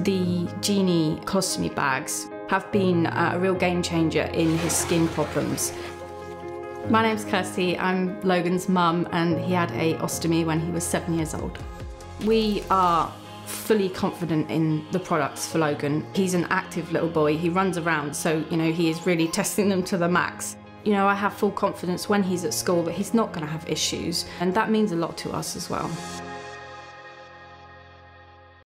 The Genii colostomy bags have been uh, a real game changer in his skin problems. My name's Kirsty, I'm Logan's mum and he had a ostomy when he was seven years old. We are fully confident in the products for Logan. He's an active little boy, he runs around, so you know he is really testing them to the max. You know, I have full confidence when he's at school that he's not going to have issues, and that means a lot to us as well.